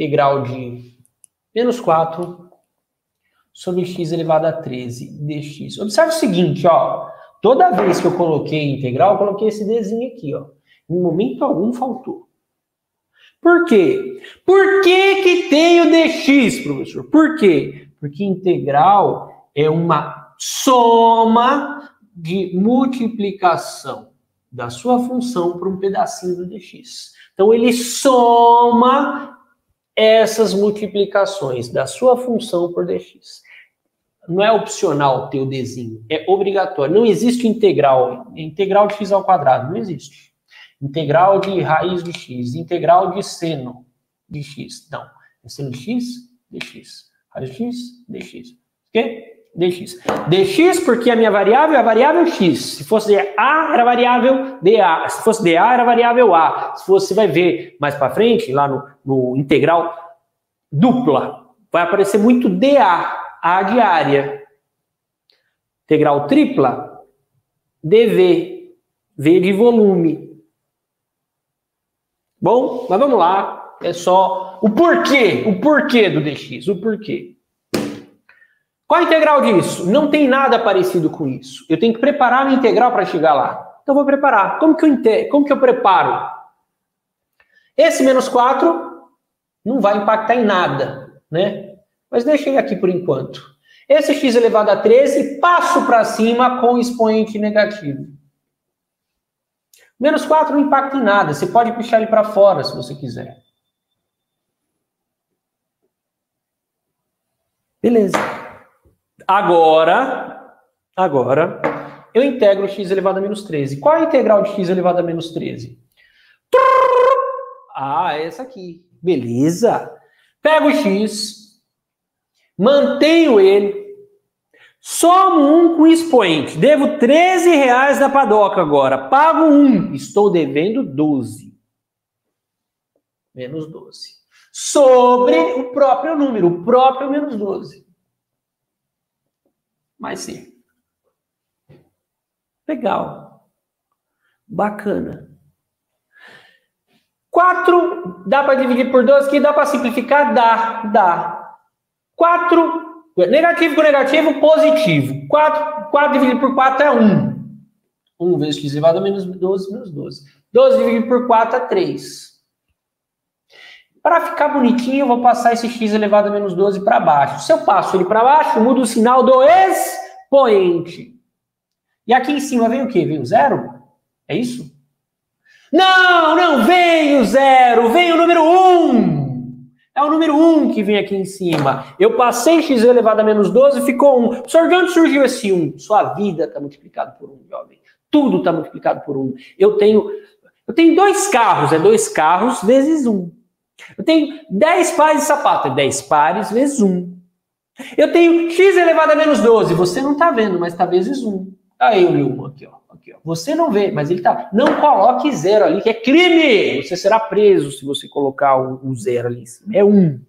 integral de menos 4 sobre x elevado a 13 dx. Observe o seguinte, ó. Toda vez que eu coloquei integral, eu coloquei esse dzinho aqui, ó. Em momento algum faltou. Por quê? Por que, que tem o dx, professor? Por quê? Porque integral é uma soma de multiplicação da sua função por um pedacinho do dx. Então ele soma essas multiplicações da sua função por dx. Não é opcional ter o dzinho, é obrigatório. Não existe integral, integral de x ao quadrado, não existe. Integral de raiz de x, integral de seno de x. Não, é seno de x, dx. Raiz de x, dx. Ok? Dx. dx porque a minha variável é a variável x. Se fosse a, era variável dA. Se fosse dA, era variável a. Se você vai ver mais para frente, lá no, no integral dupla, vai aparecer muito dA, a de área. Integral tripla, dv, v de volume. Bom, mas vamos lá. É só o porquê, o porquê do dx, o porquê. Qual a integral disso? Não tem nada parecido com isso. Eu tenho que preparar a integral para chegar lá. Então, vou preparar. Como que, eu. Como que eu preparo? Esse menos 4 não vai impactar em nada, né? Mas deixa ele aqui por enquanto. Esse x elevado a 13, passo para cima com expoente negativo. Menos 4 não impacta em nada. Você pode puxar ele para fora se você quiser. Beleza. Agora, agora, eu integro x elevado a menos 13. Qual é a integral de x elevado a menos 13? Ah, é essa aqui. Beleza. Pego o x, mantenho ele, somo um com expoente. Devo 13 reais da padoca agora. Pago um. Estou devendo 12. Menos 12. Sobre o próprio número, o próprio menos 12 mais sim. Legal. Bacana. 4 dá para dividir por 12 que dá para simplificar? Dá, dá. 4, negativo com negativo, positivo. 4, 4 dividido por 4 é 1. 1 vezes x elevado a menos 12, menos 12. 12 dividido por 4 é 3. Para ficar bonitinho, eu vou passar esse x elevado a menos 12 para baixo. Se eu passo ele para baixo, muda o sinal do expoente. E aqui em cima vem o quê? Vem o zero? É isso? Não, não vem o zero, vem o número 1. Um. É o número 1 um que vem aqui em cima. Eu passei x elevado a menos 12, ficou 1. Um. Professor, de onde surgiu esse 1? Sua vida está multiplicado por 1, jovem. Tudo está multiplicado por 1. Eu tenho, eu tenho dois carros, é dois carros vezes 1. Eu tenho 10 pares de sapato, é 10 pares vezes 1. Eu tenho x elevado a menos 12. Você não está vendo, mas está vezes 1. Aí eu li um aqui, ó. Aqui, ó. Você não vê, mas ele está. Não coloque zero ali, que é crime! Você será preso se você colocar um, um zero ali em cima. É 1.